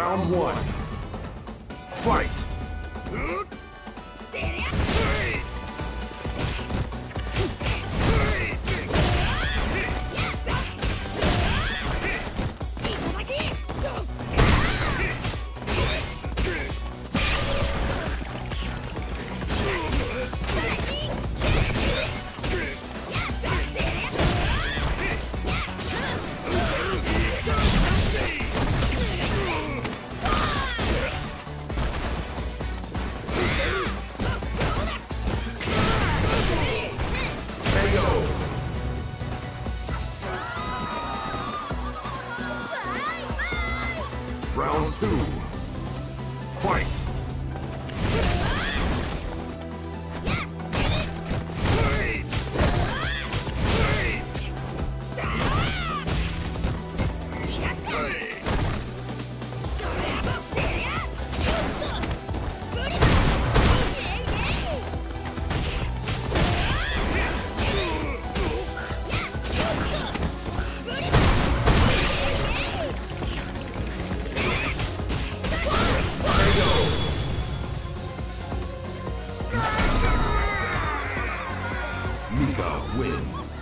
Round one. Fight! Round two. Fight! Shiva wins.